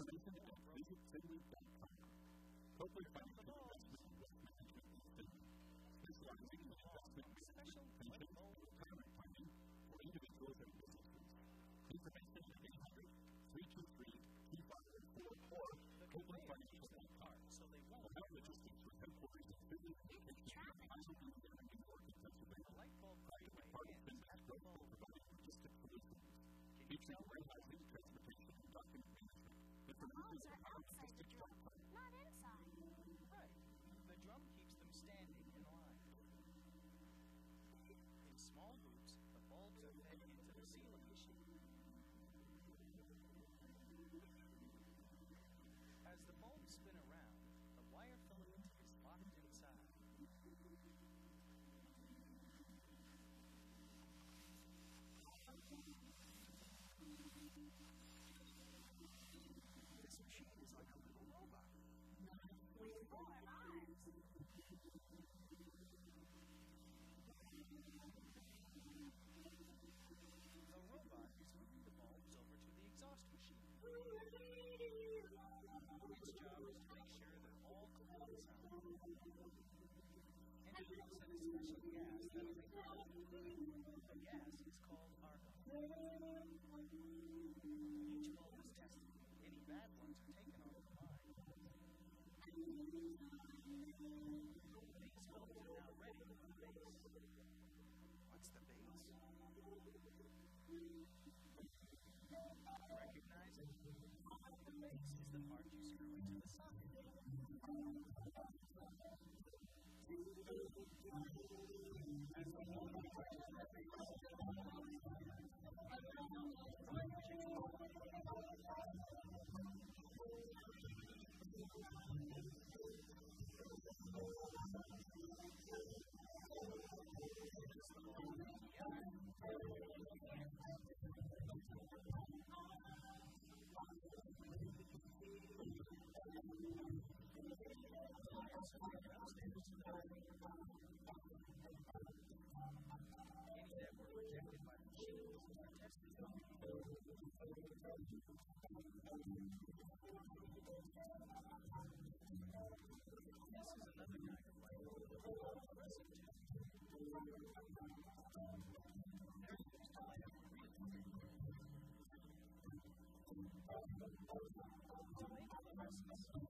Information at visitfindlay.com. Copeland Financial Investment and Wealth Management is Findlay, specializing in investment Special pension and retirement planning for individuals and businesses. Information at 800 323 2504 or they won't. Ohio Logistics with headquarters in Findlay, location in Pine Bluff, New York, and Pennsylvania. The light bulb freeway Part of ends Findlay's at the growth phone. logistic solutions. Featuring The robot is moving the bulbs over to the exhaust machine. Its job is to make sure they're all clean inside. And it looks at a special gas that'll the. The gas is called argon. Each bulb is tested. Any bad ones are taken off the line. The part you screw into the any that were rejected by the machines are tested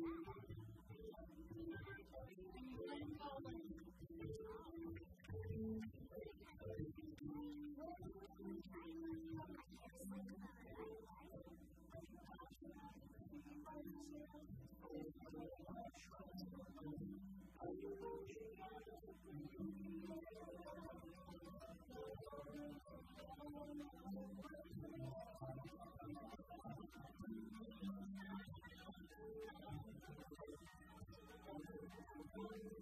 tests. Thank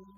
Thank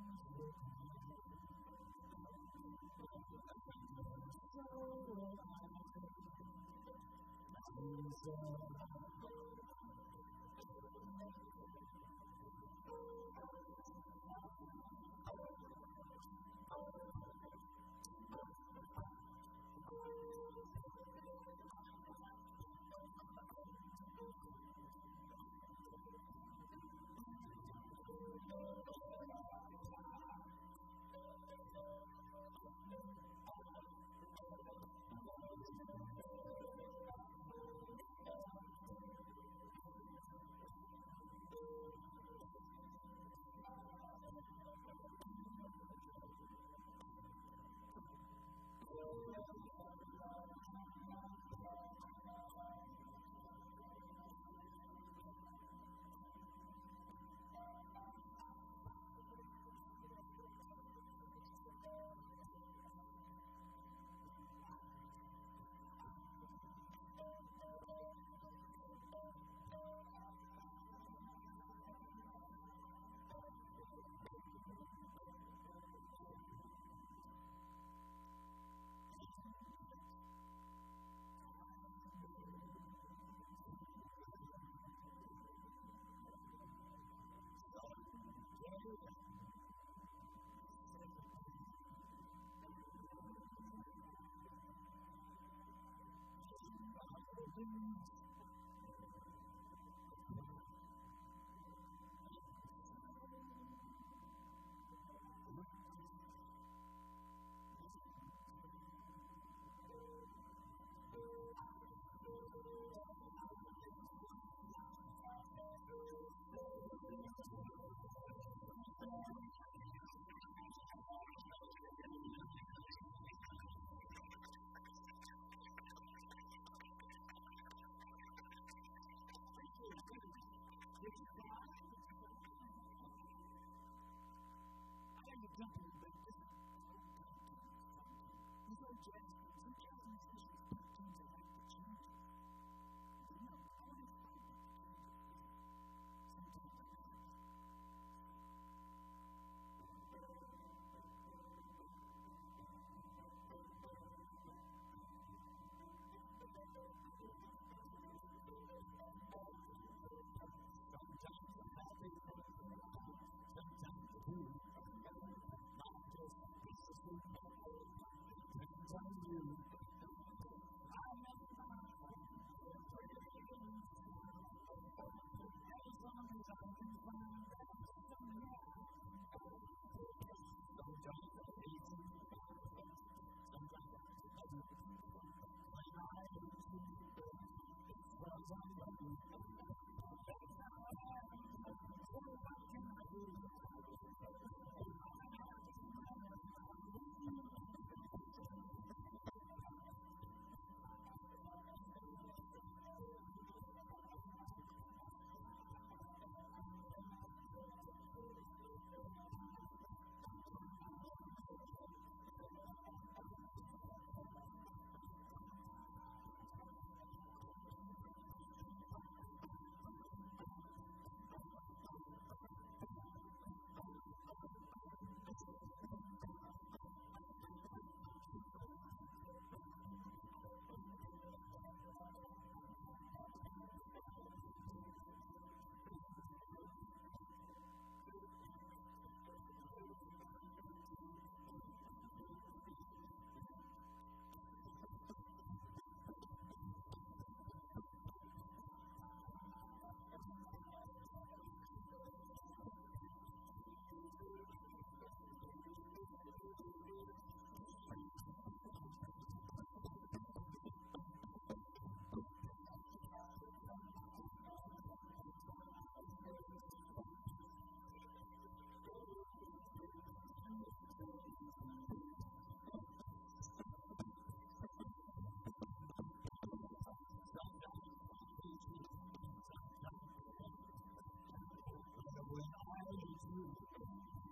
praise you.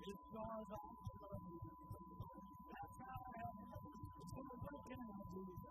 It's all about praise. That's how I am. It's what can I do?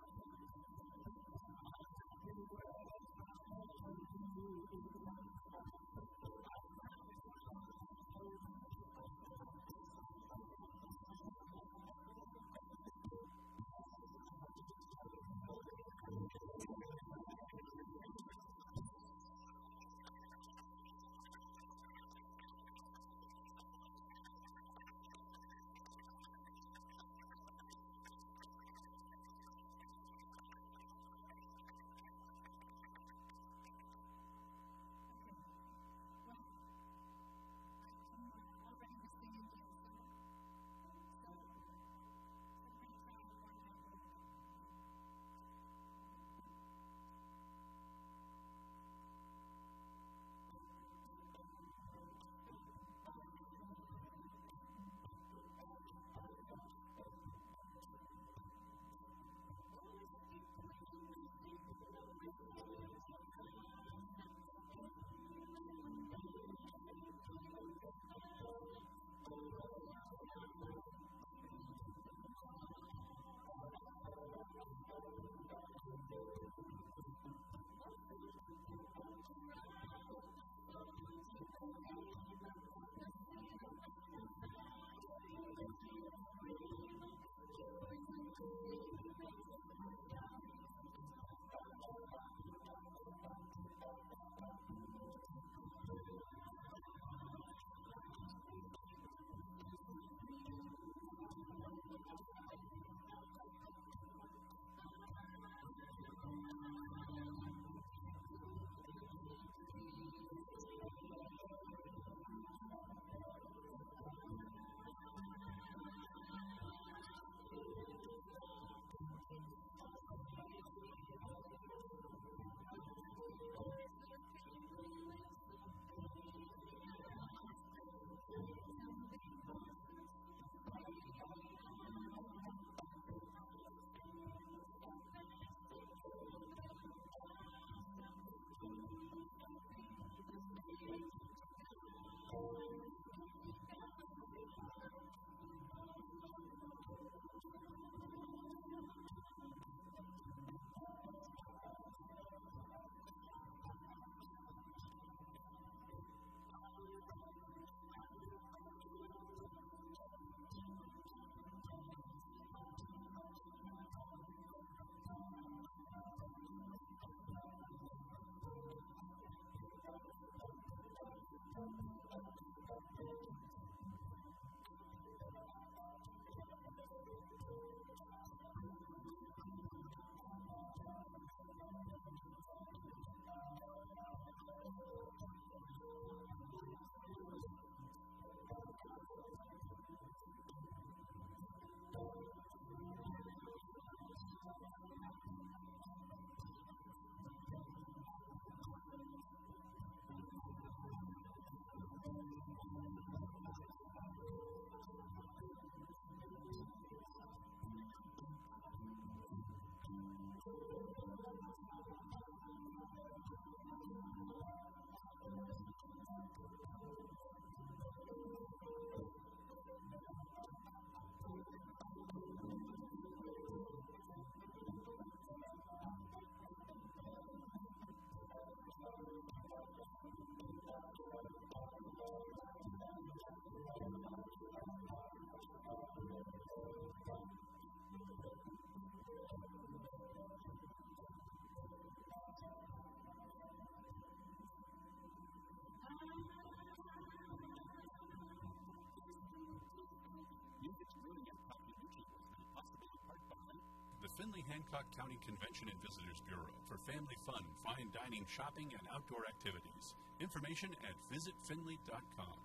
Hancock County Convention and Visitors Bureau for family fun, fine dining, shopping, and outdoor activities. Information at visitfindlay.com.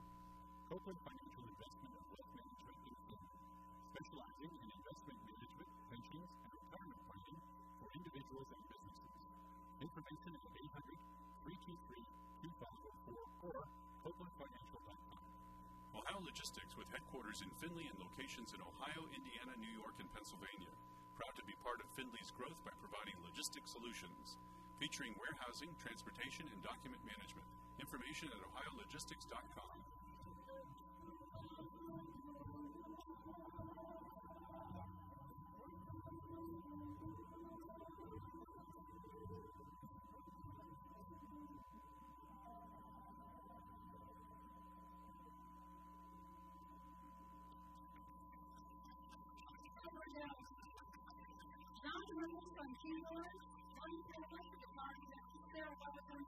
Copeland Financial Investment and Wealth Management Findlay, specializing in investment management, pensions, and retirement planning for individuals and businesses. Information at 800 323 2504 or copelandfinancial.com. Ohio Logistics with headquarters in Findlay and locations in Ohio, Indiana, New York, and Pennsylvania. Proud to be part of Findlay's growth by providing logistic solutions, featuring warehousing, transportation, and document management. Information at ohiologistics.com. Reynolds from Q1, one ten the party that Sarah Waterford,